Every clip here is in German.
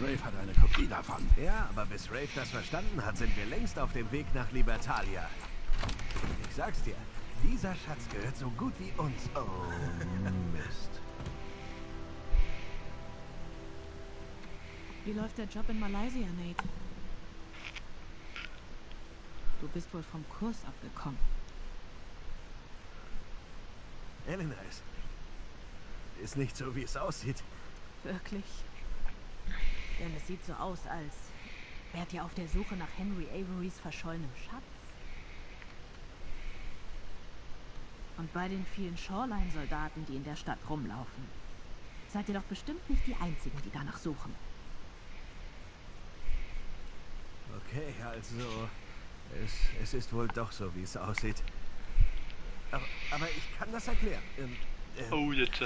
Rafe hat eine Kopie davon. Ja, aber bis Rafe das verstanden hat, sind wir längst auf dem Weg nach Libertalia. Ich sag's dir, dieser Schatz gehört so gut wie uns. Oh, Mist. Wie läuft der Job in Malaysia, Nate? Du bist wohl vom Kurs abgekommen. Elena ist... ist nicht so, wie es aussieht. Wirklich? Denn es sieht so aus, als wärt ihr auf der Suche nach Henry Averys verschollenem Schatz. Und bei den vielen Shoreline-Soldaten, die in der Stadt rumlaufen, seid ihr doch bestimmt nicht die Einzigen, die danach suchen. Okay, also... Es, es ist wohl doch so, wie es aussieht. Aber, aber ich kann das erklären. Ähm, äh, Oh, jetzt.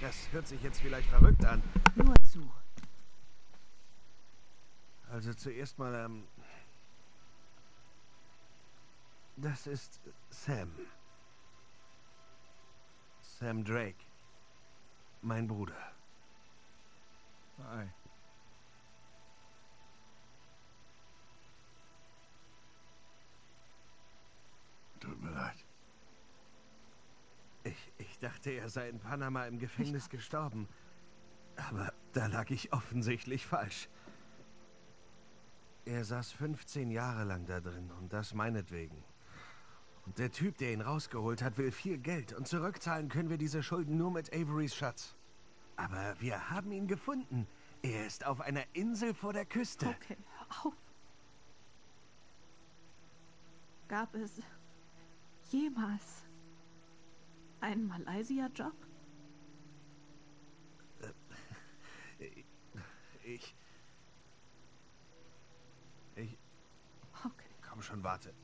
Das hört sich jetzt vielleicht verrückt an. Nur zu. Also zuerst mal, ähm... Das ist Sam. Sam Drake. Mein Bruder. Hi. Tut mir leid. Ich, ich dachte, er sei in Panama im Gefängnis gestorben. Aber da lag ich offensichtlich falsch. Er saß 15 Jahre lang da drin und das meinetwegen. Und der Typ, der ihn rausgeholt hat, will viel Geld und zurückzahlen können wir diese Schulden nur mit Averys Schatz. Aber wir haben ihn gefunden. Er ist auf einer Insel vor der Küste. Okay, hör auf. Gab es jemals einen Malaysia-Job? Ich... Ich... Komm schon, warte.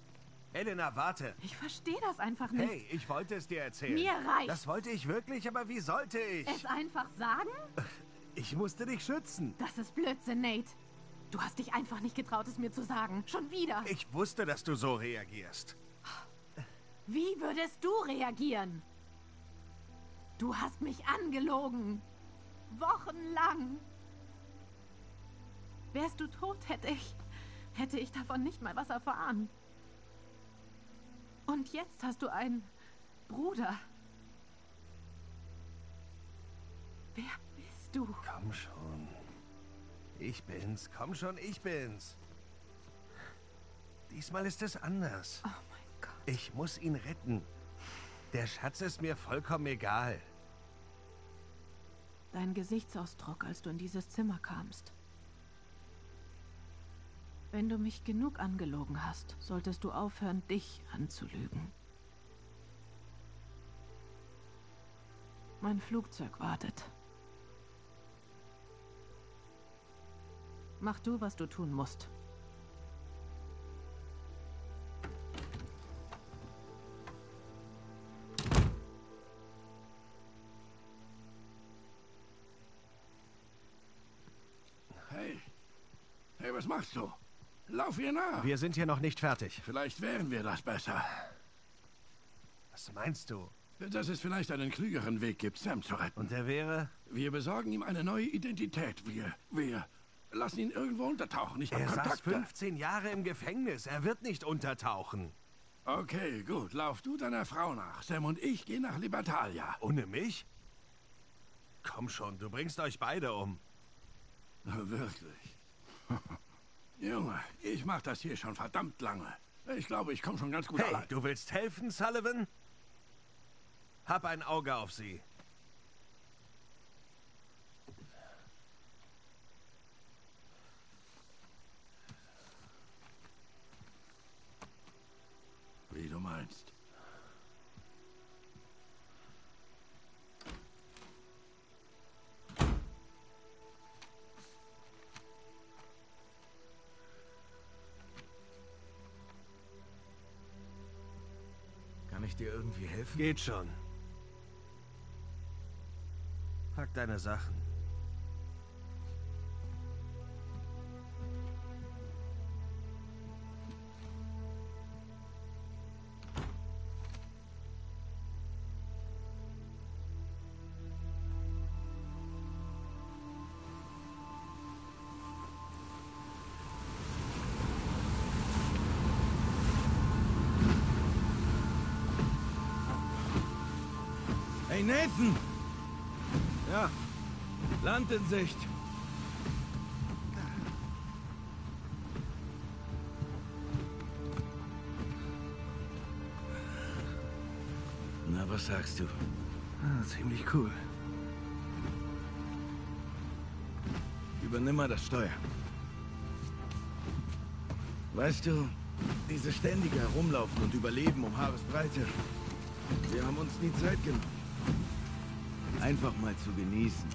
Elena, warte. Ich verstehe das einfach nicht. Hey, ich wollte es dir erzählen. Mir reicht's. Das wollte ich wirklich, aber wie sollte ich? Es einfach sagen? Ich musste dich schützen. Das ist Blödsinn, Nate. Du hast dich einfach nicht getraut, es mir zu sagen. Schon wieder. Ich wusste, dass du so reagierst. Wie würdest du reagieren? Du hast mich angelogen. Wochenlang. Wärst du tot, hätte ich. Hätte ich davon nicht mal was erfahren. Und jetzt hast du einen Bruder. Wer bist du? Komm schon. Ich bin's. Komm schon, ich bin's. Diesmal ist es anders. Oh mein Gott. Ich muss ihn retten. Der Schatz ist mir vollkommen egal. Dein Gesichtsausdruck, als du in dieses Zimmer kamst. Wenn du mich genug angelogen hast, solltest du aufhören, dich anzulügen. Mein Flugzeug wartet. Mach du, was du tun musst. Hey. Hey, was machst du? Lauf ihr nach. Wir sind hier noch nicht fertig. Vielleicht wären wir das besser. Was meinst du? Dass es vielleicht einen klügeren Weg gibt, Sam zu retten. Und der wäre? Wir besorgen ihm eine neue Identität. Wir, wir lassen ihn irgendwo untertauchen. Ich habe Er saß Kontakte. 15 Jahre im Gefängnis. Er wird nicht untertauchen. Okay, gut. Lauf du deiner Frau nach. Sam und ich gehen nach Libertalia. Ohne mich? Komm schon, du bringst euch beide um. Wirklich. Junge, ich mach das hier schon verdammt lange. Ich glaube, ich komme schon ganz gut Hey, allein. du willst helfen, Sullivan? Hab ein Auge auf sie. Wie du meinst. Ich dir irgendwie helfen? Geht schon. Pack deine Sachen. Nathan! Ja, Land in Sicht. Na, was sagst du? Ah, ziemlich cool. Übernimm mal das Steuer. Weißt du, diese ständige Herumlaufen und Überleben um Haaresbreite, wir haben uns nie Zeit genommen. Einfach mal zu genießen.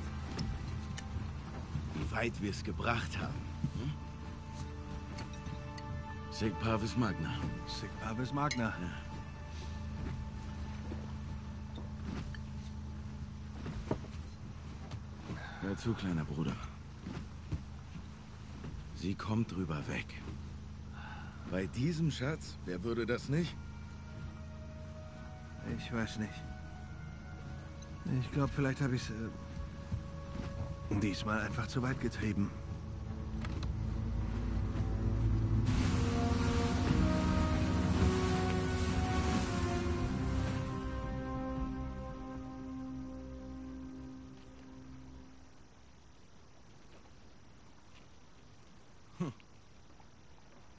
Wie weit wir es gebracht haben. Hm? Sig Parvis Magna. Sig Parvis Magna. Hör zu, kleiner Bruder. Sie kommt drüber weg. Bei diesem Schatz, wer würde das nicht? Ich weiß nicht. Ich glaube, vielleicht habe ich es äh, diesmal einfach zu weit getrieben.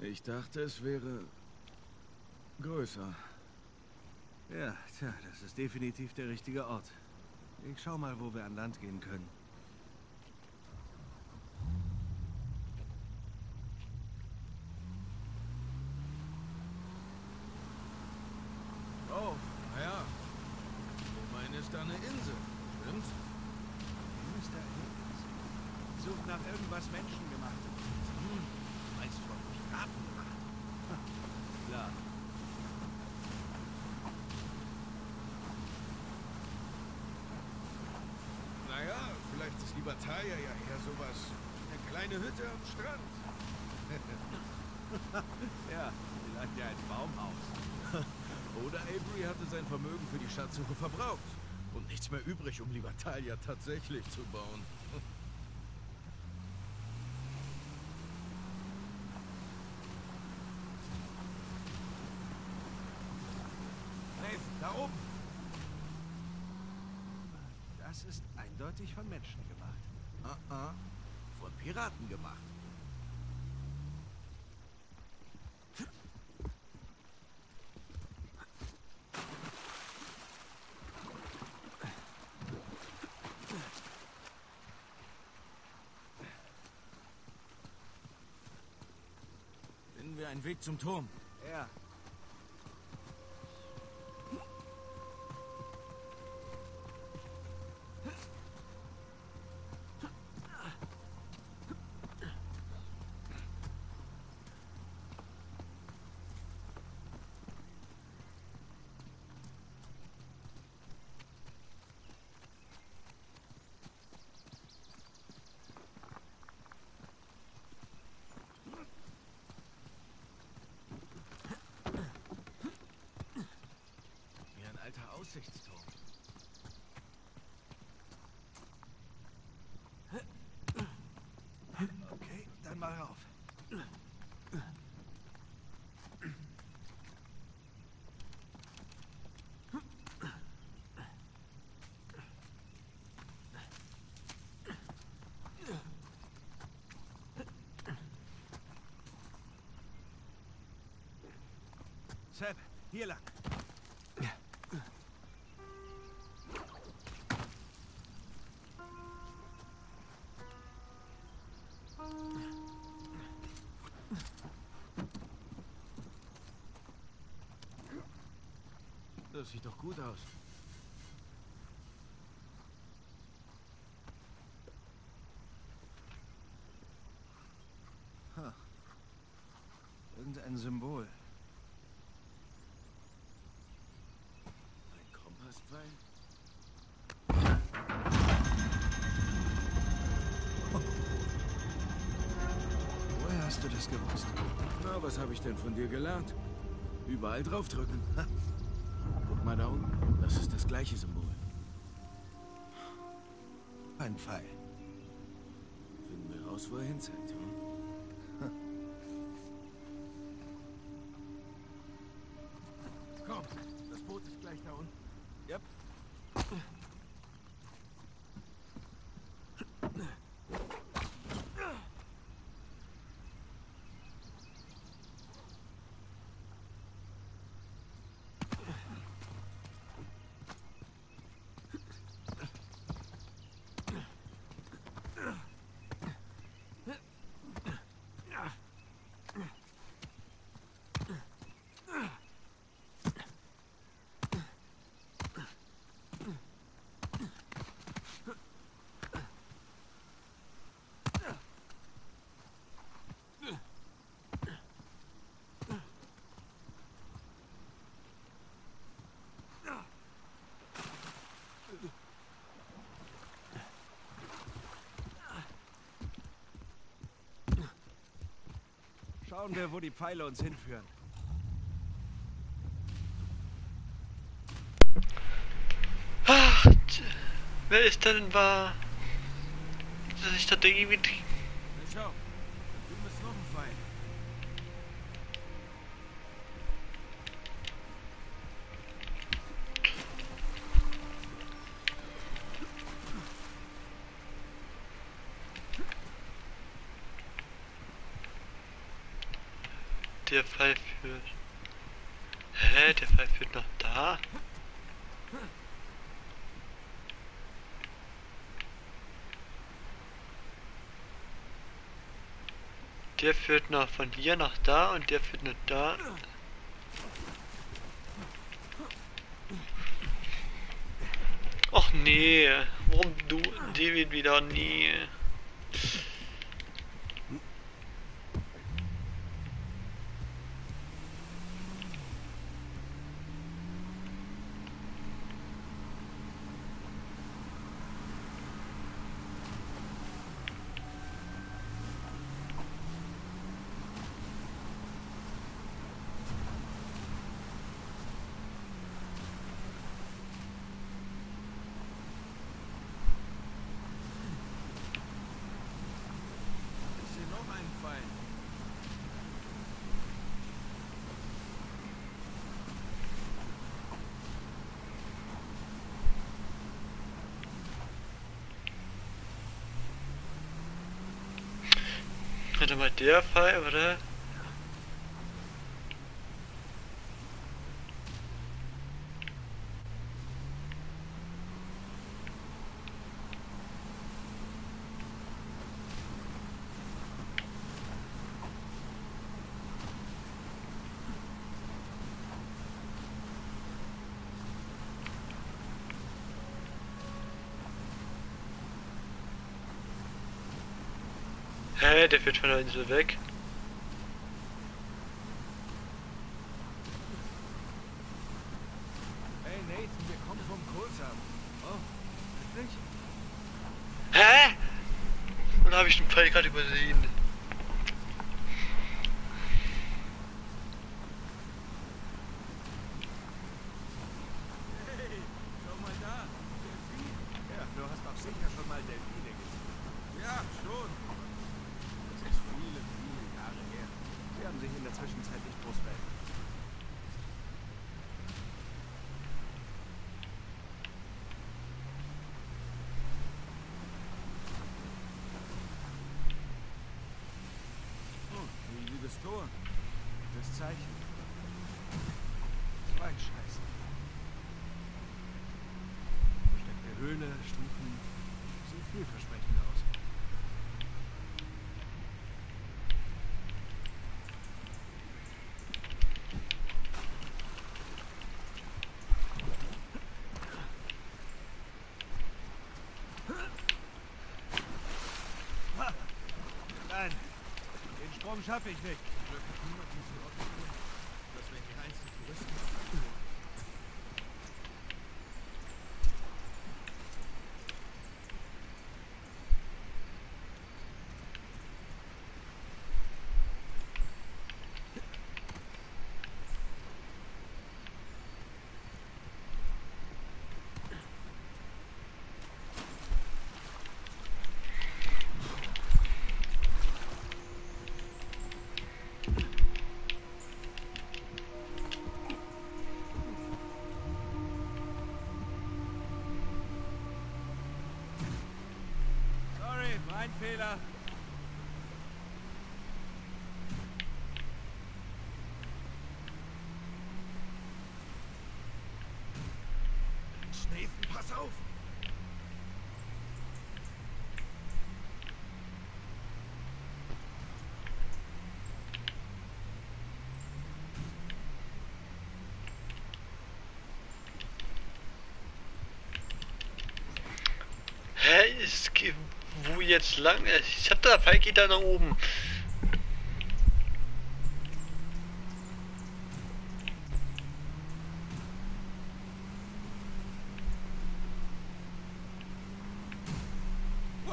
Ich dachte, es wäre größer. Ja, tja, das ist definitiv der richtige Ort. Ich schau mal, wo wir an Land gehen können. Oh, naja. Immerhin ist da eine Insel, stimmt's? Mr. Higgins sucht nach irgendwas Menschengemachtem. Hm, meinst du von Piraten gemacht? Klar. Naja, vielleicht ist Libertalia ja eher sowas. Eine kleine Hütte am Strand. Ja, vielleicht ja als Baumhaus. Oder Avery hatte sein Vermögen für die Schatzsuche verbraucht. Und nichts mehr übrig, um Libertalia tatsächlich zu bauen. Nathan, da oben! Das ist eindeutig von Menschen gemacht. Ah, ah. Von Piraten gemacht. Einen Weg zum Turm. Ja. Wie ein alter Aussichtsturm. Okay, dann mal rauf. Seb, hier lang. Das sieht doch gut aus. Irgendein Symbol. Ein Kompasspfeil? Woher hast du das gewusst? Na, was habe ich denn von dir gelernt? Überall draufdrücken. Mal da unten. Das ist das gleiche Symbol. Ein Pfeil. Finden wir raus, wo er hinzeigt. Hm? Komm, das Boot ist gleich da unten. Yep. Schauen wir, wo die Pfeile uns hinführen. Ach, wer ist denn wahr? Dass ich da irgendwie... Der Pfeil führt... Hä? Der Pfeil führt nach da? Der führt nach von hier nach da und der führt nach da. Och nee, warum du David wieder nie? Ich sehe noch einen Pfeil. Warte mal, der Pfeil, oder? Führt von der Insel weg. Hey Nathan, wir kommen vom Kohlsam. Oh, wirklich? Hä? Oder habe ich den Pfeil gerade übersehen? Hey, schau mal da. Delfin. Ja, du hast doch sicher schon mal Delfine gesehen. Ja, schon. Das ist viele, viele Jahre her. Sie haben sich in der Zwischenzeit nicht groß verändert. Oh, riesiges Tor. Das Zeichen. Zwei Scheißen. Versteckte Höhle, Stufen. Sieht vielversprechend aus. Ah, Nein, den Sprung schaffe ich nicht. Mein Fehler. Nathan, pass auf! Es geht wo jetzt lang? Ich hab da Pfeil geht da nach oben. Äh?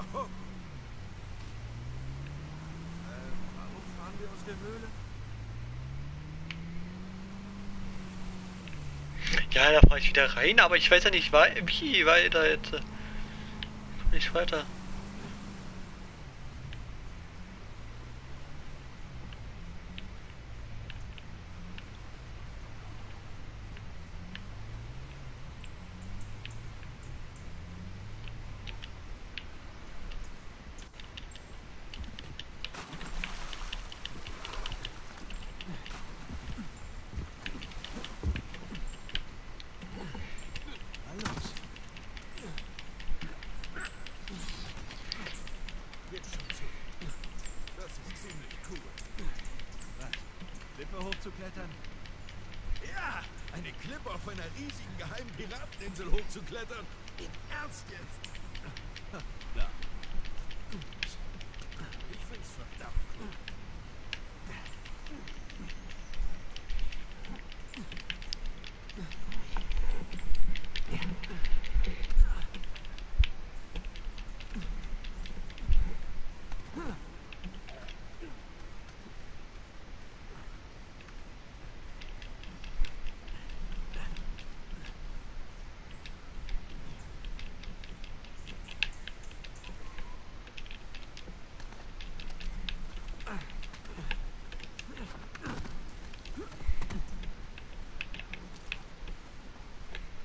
Ja, da fahre ich wieder rein, aber ich weiß ja nicht, wie weiter jetzt. Komm Nicht weiter. Na los. Jetzt schon zu. Das ist ziemlich cool. Was? Klippe hochzuklettern? Ja, eine Klippe auf einer riesigen geheimen Hochzuklettern. Im Ernst jetzt? Klar. Ich find's verdammt cool.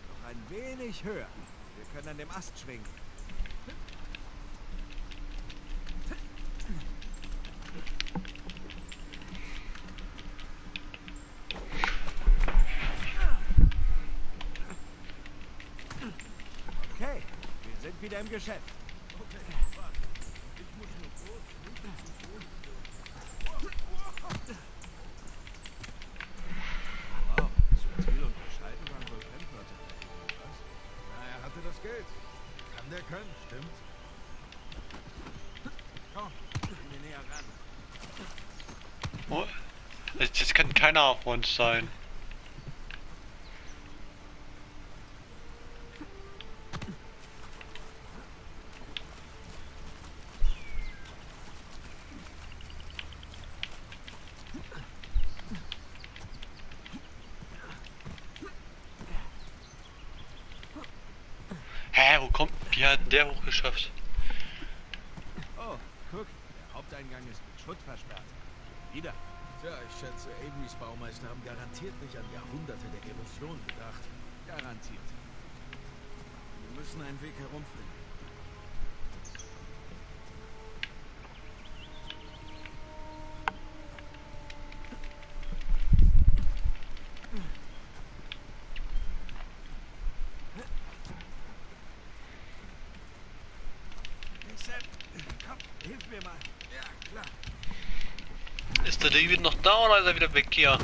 Noch ein wenig höher. Wir können an dem Ast schwingen. Okay, wir sind wieder im Geschäft. Können, stimmt? Komm, geh mir näher ran. Oh, das kann keiner von uns sein. Der hochgeschafft? Oh, guck, der Haupteingang ist mit Schutt versperrt. Wieder. Tja, ich schätze, Averys Baumeister haben garantiert nicht an Jahrhunderte der Erosion gedacht. Garantiert. Wir müssen einen Weg herumfinden. Hey Sam, komm, hilf mir mal. Ja, klar. Ist der David noch da ist er wieder weg hier?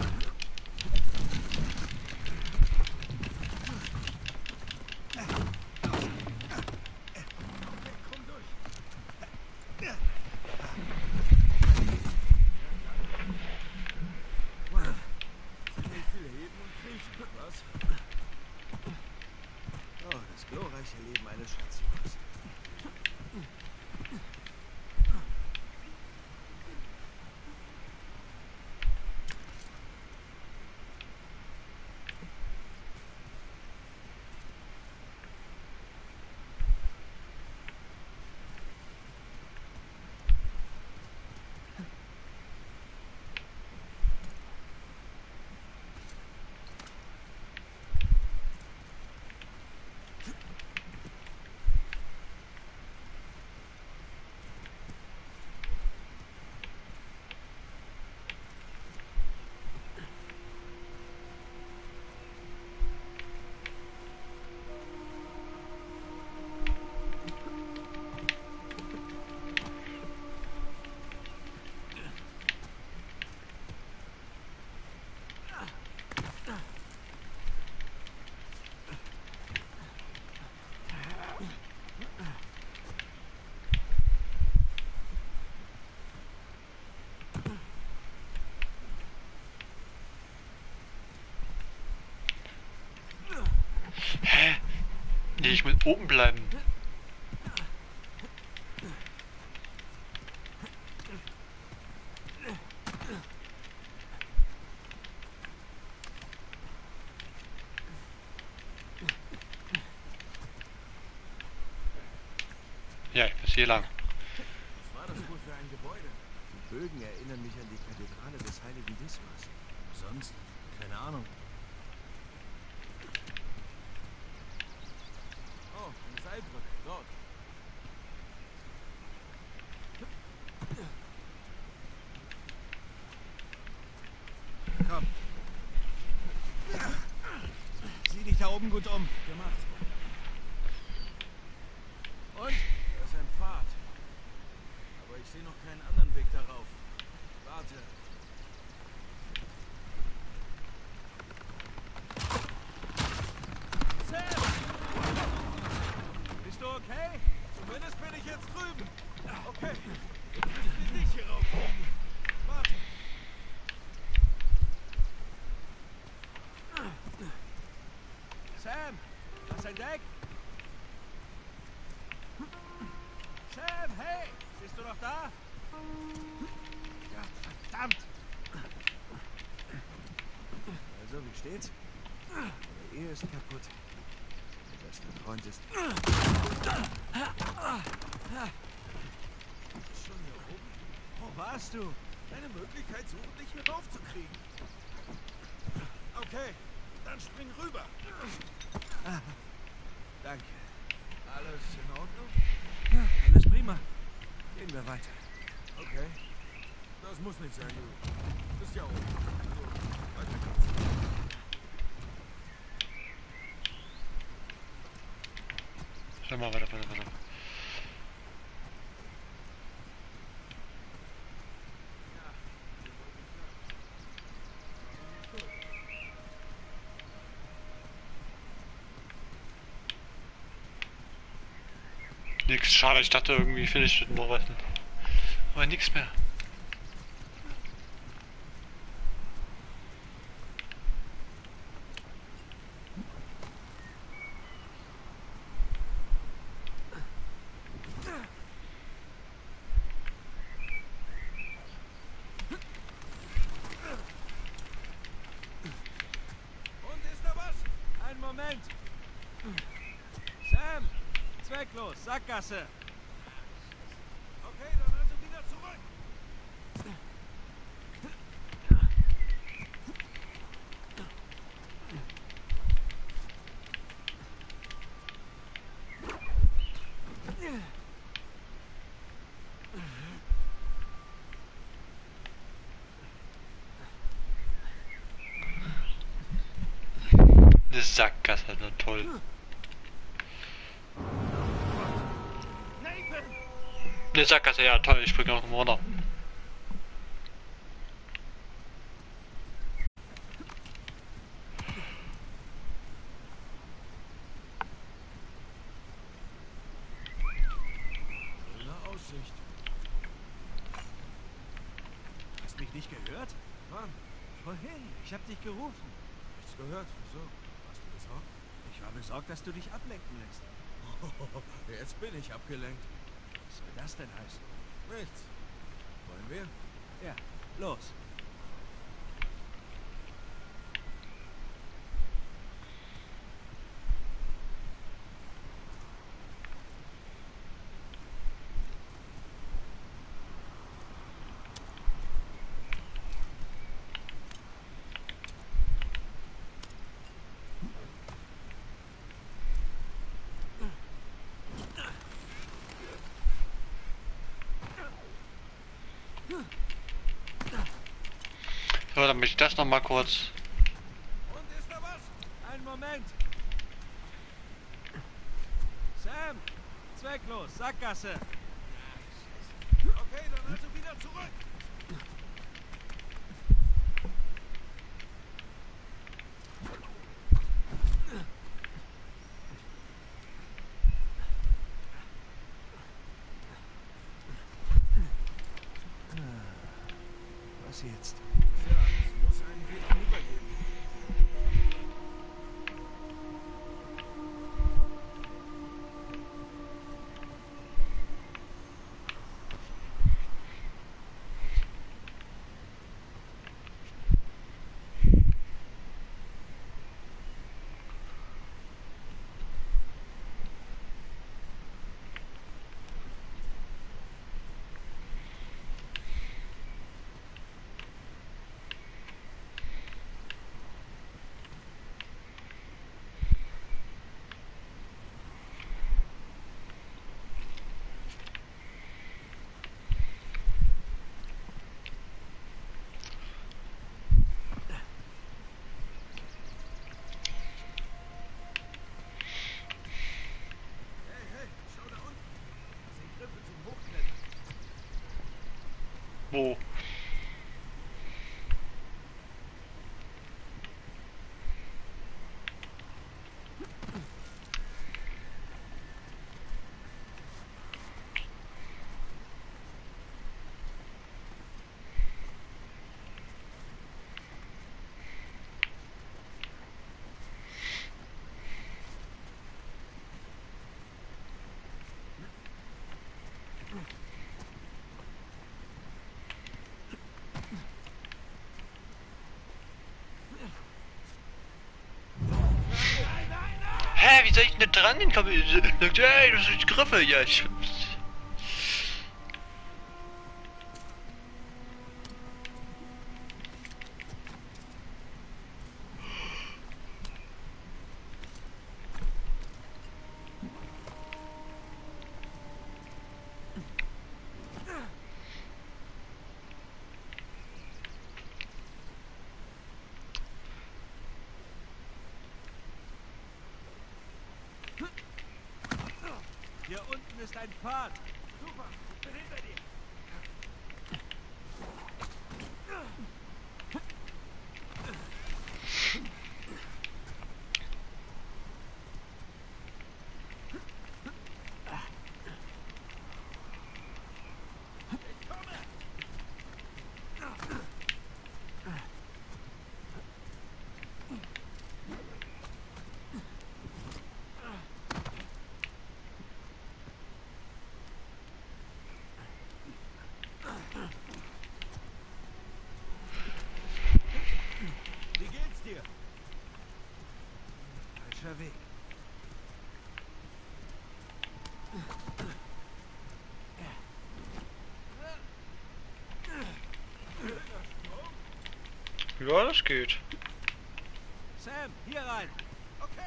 ich will oben bleiben. Ja, ich muss hier lang. Was war das wohl für ein Gebäude? Die Bögen erinnern mich an die Kathedrale des heiligen Wismars. Sonst? Keine Ahnung. Oben gut um. Gemacht. Und? Da ist ein Pfad. Aber ich sehe noch keinen anderen Weg darauf. Warte. Bist du okay? Zumindest bin ich jetzt drüben. Okay. Jetzt müssen wir dich hier raufkriegen. Warte. Sam! Deck? Sam, hey! Bist du noch da? Ja, verdammt! Also, wie steht's? Eure Ehe ist kaputt. Mein bester Freund ist... Schon hier oben? Wo warst du? Eine Möglichkeit suchen, dich hier raufzukriegen. Okay, dann spring rüber. Danke. Alles in Ordnung? Ja, alles prima. Gehen wir weiter. Okay. Das muss nicht sein, du. Bist ja oben. Also, weiter geht's. Schau mal, warte, warte, warte. Schade, ich dachte irgendwie finde ich noch was. Aber nix mehr. Und ist da was? Einen Moment. Sam, Sackgasse. Okay, dann also wieder zurück. Sackgasse, na toll. Eine Sackgasse, ja toll, ich springe auch noch runter. Ich hab dich gerufen. Nichts gehört? Wieso? Warst du besorgt? Ich war besorgt, dass du dich ablenken lässt. Jetzt bin ich abgelenkt. Das denn heißen? Nichts. Wollen wir? Ja, los. So, dann möchte ich das noch mal kurz. Und ist da was? Einen Moment. Sam, zwecklos, Sackgasse. Okay, dann also wieder zurück. Jetzt? Yeah. Wo? Hä, wie soll ich denn da dran Kabel? Sagt, ey, das sind Griffe. Ja, ich... Hier unten ist ein Pfad. Super, ich bin hinter dir. Wie geht's dir? Falscher Weg. Ja, das geht. Sam, hier rein. Okay.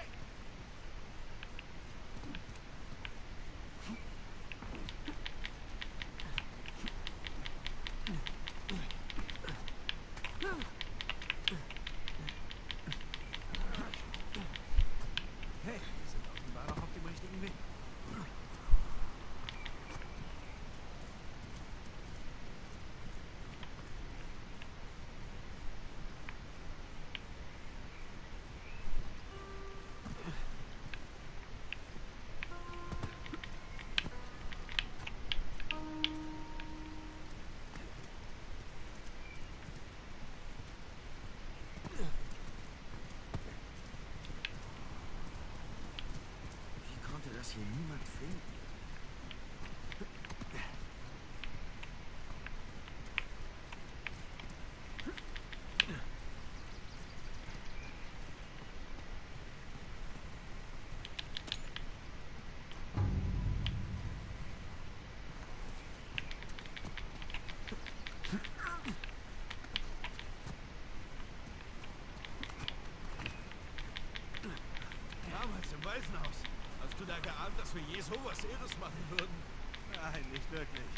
Hey, wir sind offenbar noch auf dem richtigen Weg. Wie konnte das hier niemand finden? Damals im Waisenhaus. Hast du da geahnt, dass wir je sowas Irres machen würden? Nein, nicht wirklich.